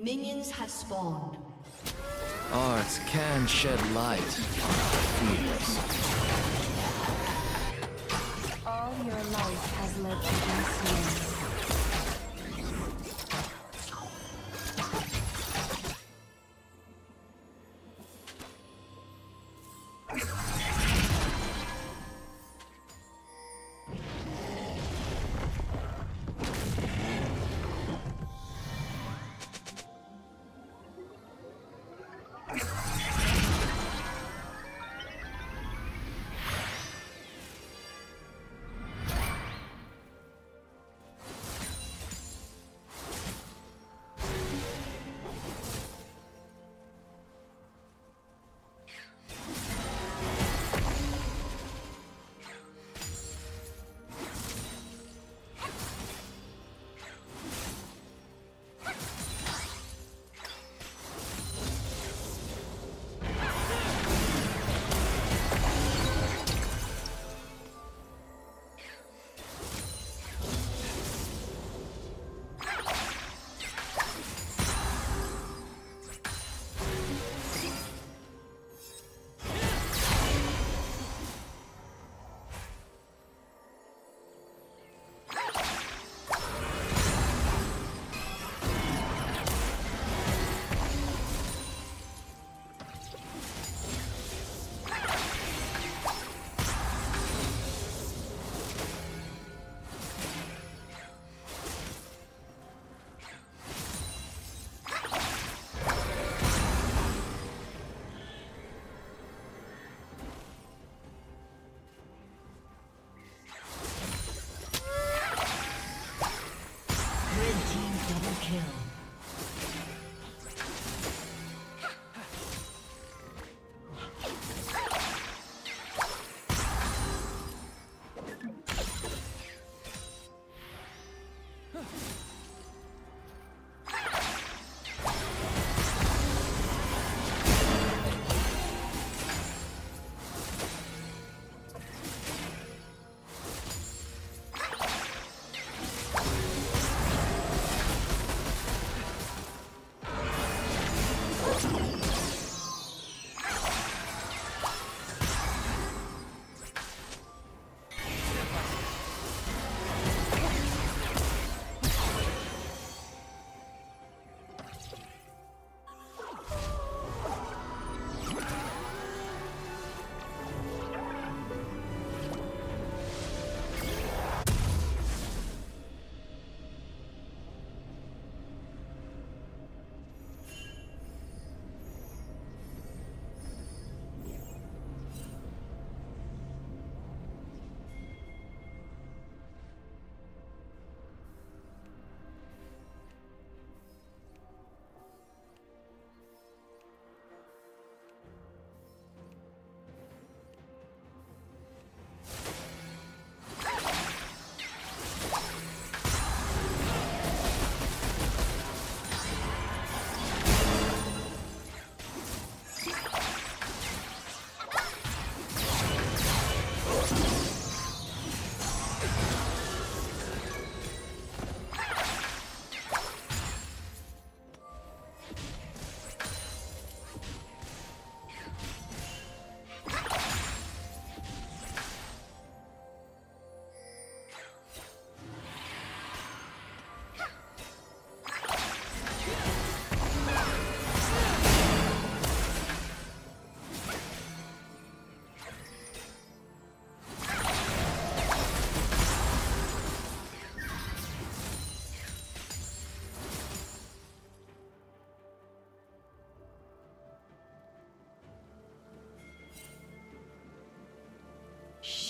Minions have spawned. Art can shed light on our fears. All your life has led to this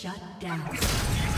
Shut down.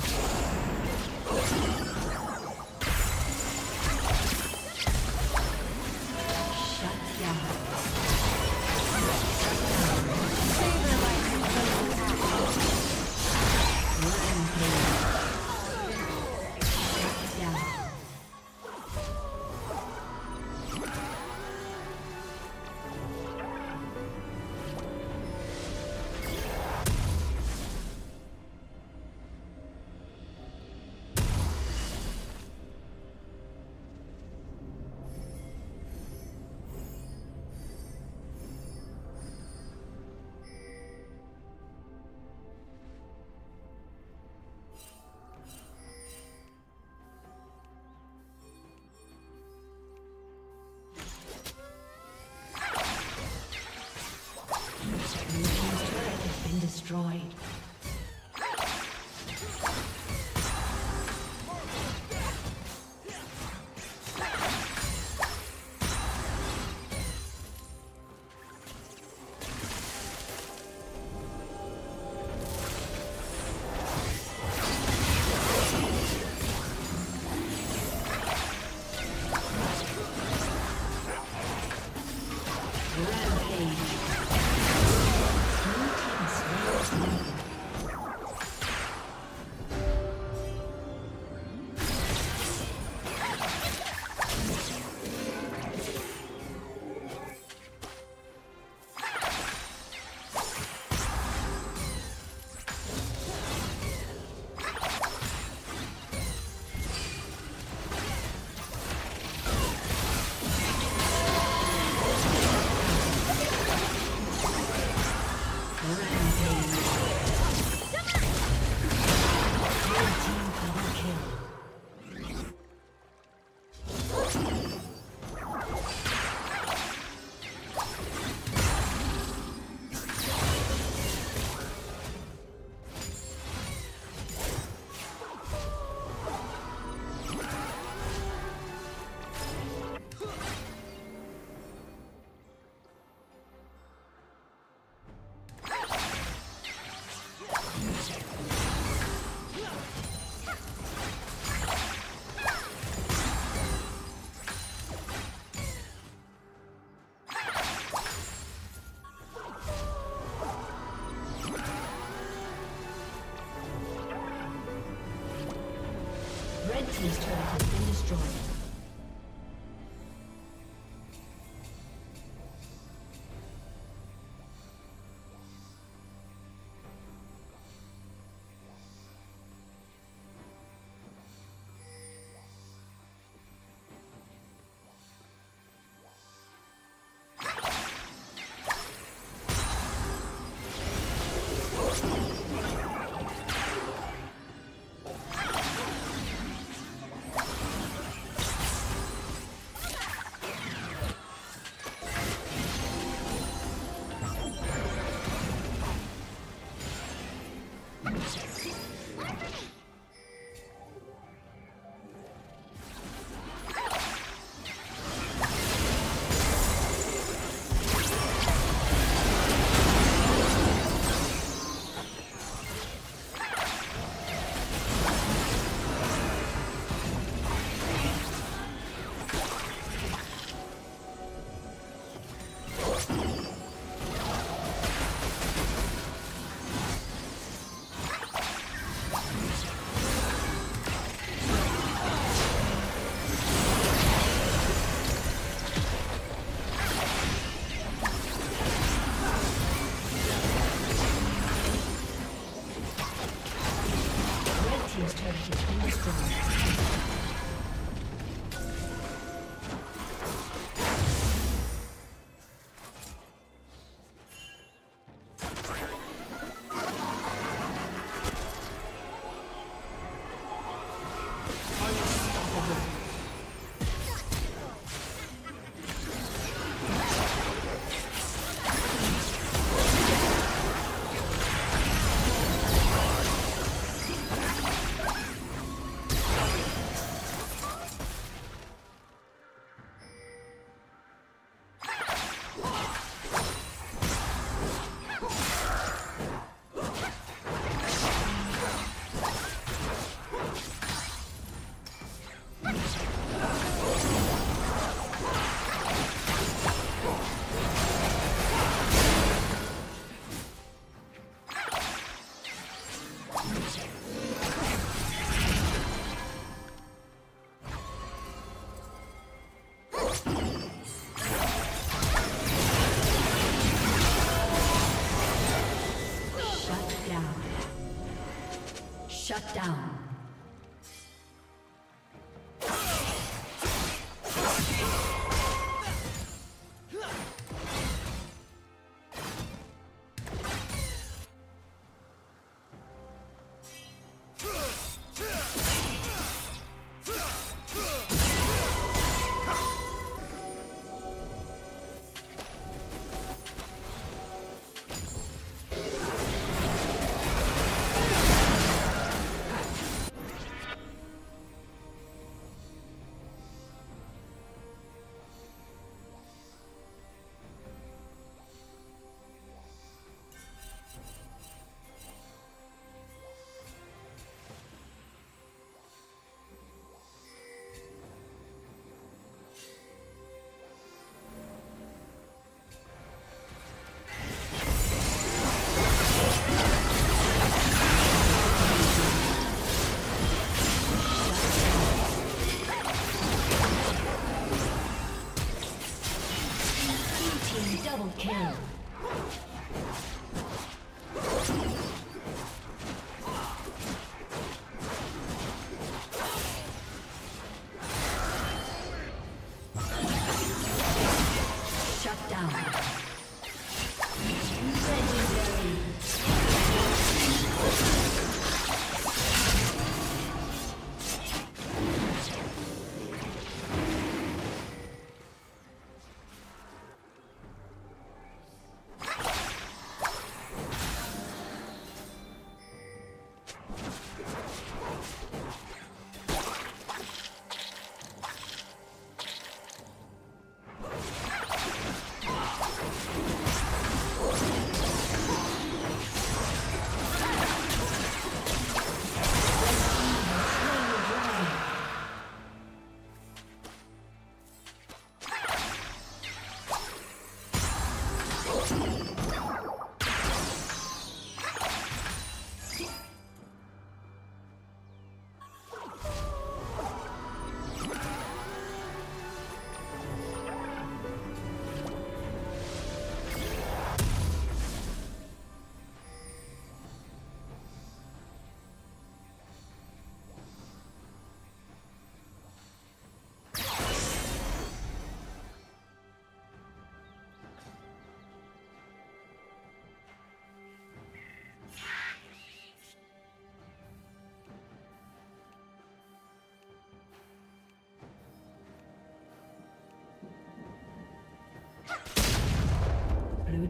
Destroyed.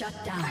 Shut down.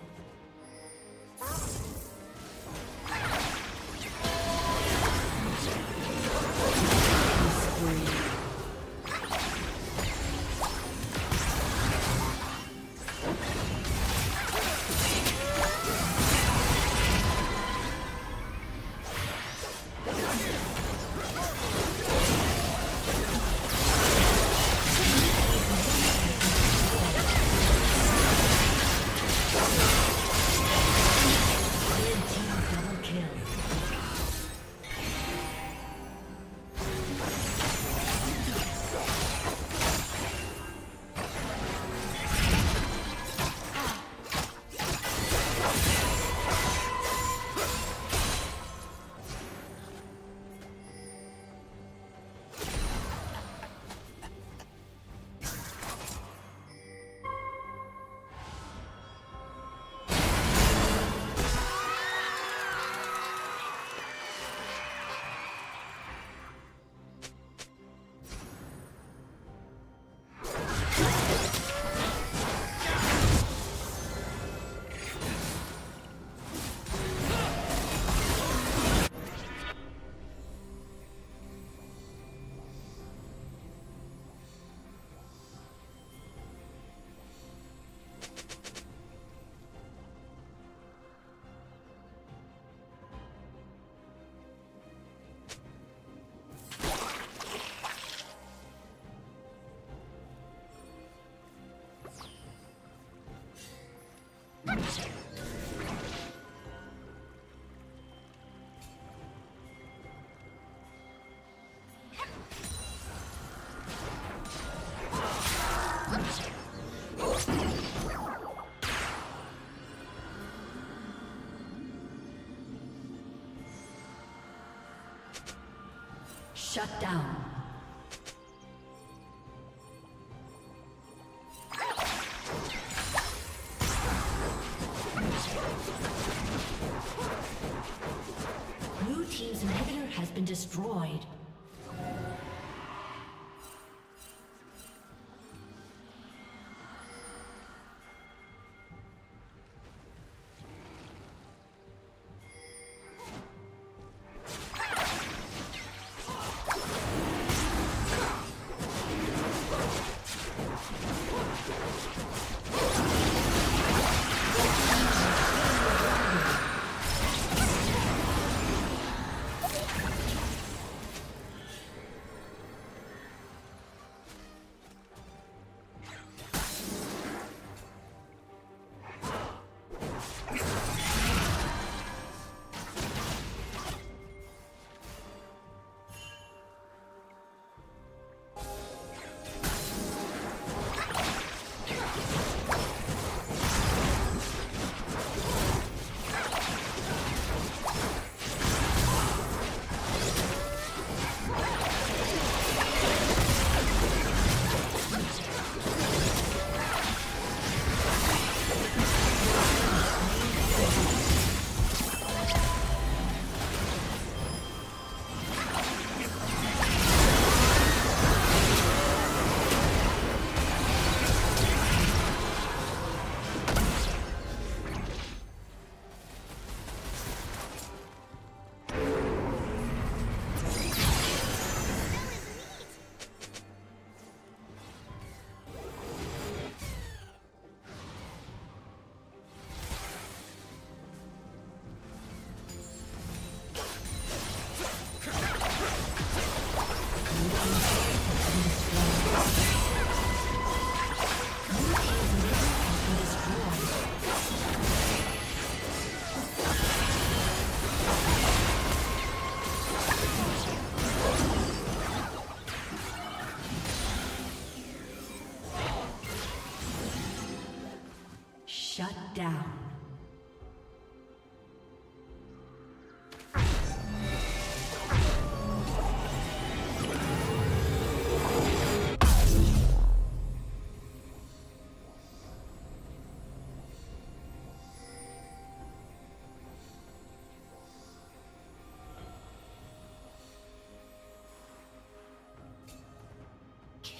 Shut down.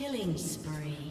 Killing spree.